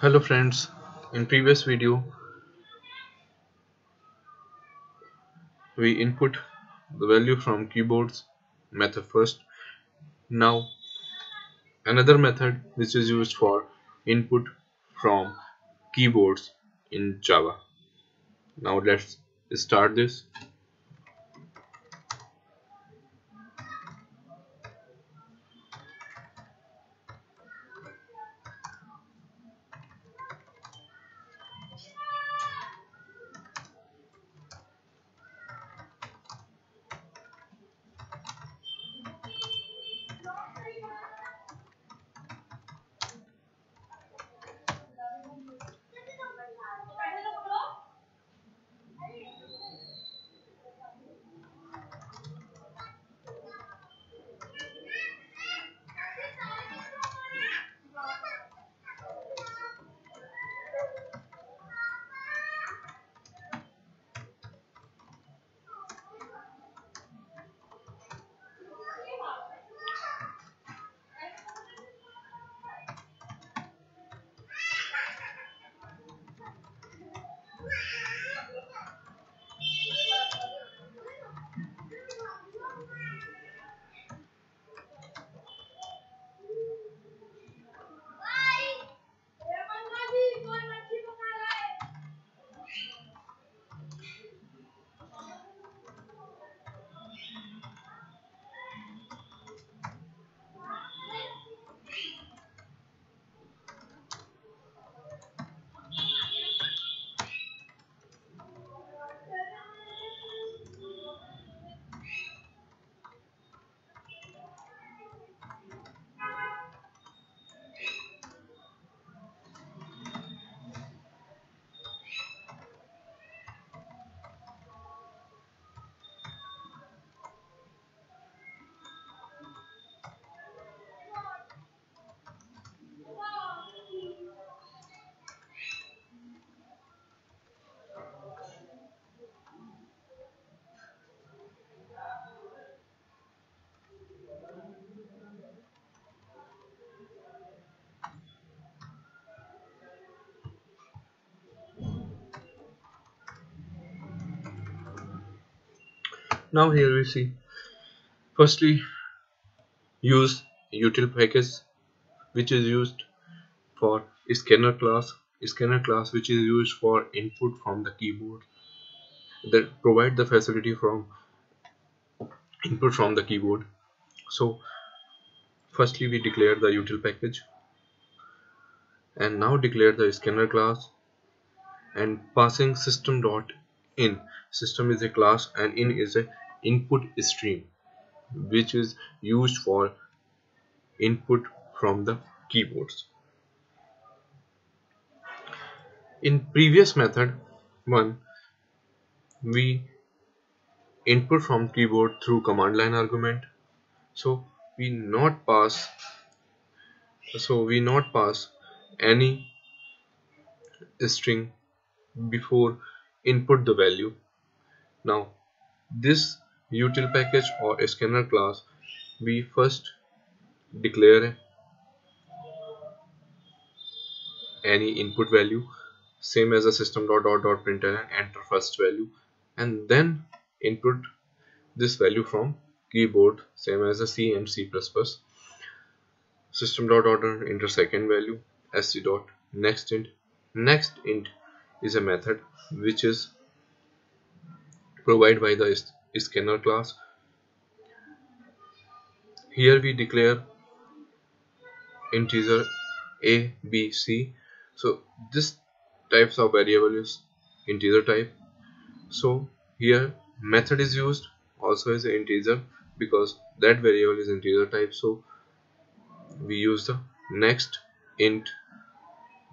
hello friends in previous video we input the value from keyboards method first. Now another method which is used for input from keyboards in java. Now let's start this now here we see. Firstly use util package which is used for scanner class scanner class which is used for input from the keyboard. That provide the facility from input from the keyboard. So firstly we declare the util package and now declare the scanner class and passing system dot in. System is a class and in is a input stream which is used for input from the keyboards. In previous method one we input from keyboard through command line argument. So we not pass so we not pass any string before input the value. Now this util package or scanner class we first declare any input value same as a system dot dot dot println enter first value and then input this value from keyboard same as a C and C++ plus. system dot dot enter second value sc dot next int next int is a method which is provided by the scanner class. Here we declare integer a b c. So this types of variable is integer type. So here method is used also as an integer because that variable is integer type. So we use the next int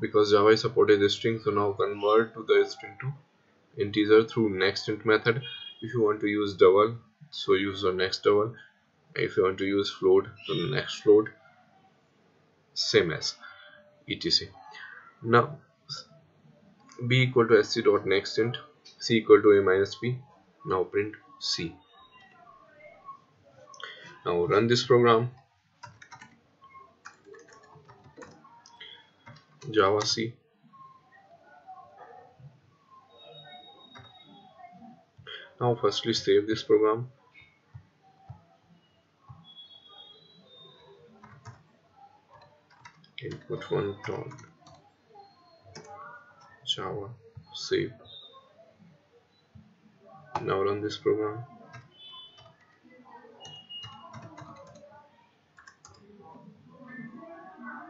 because java is supported the string. So now convert to the string to integer through next int method if you want to use double so use the next double. If you want to use float the next float. Same as etc. Now b equal to sc dot next int c equal to a minus b. Now print c. Now run this program. Java c now firstly save this program input one dot java save now run this program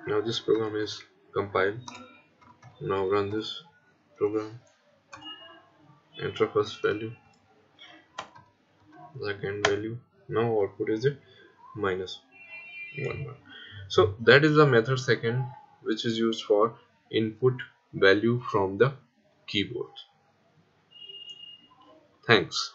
now this program is compiled now run this program enter first value second value. Now output is it minus 1 1 so that is the method second which is used for input value from the keyboard. Thanks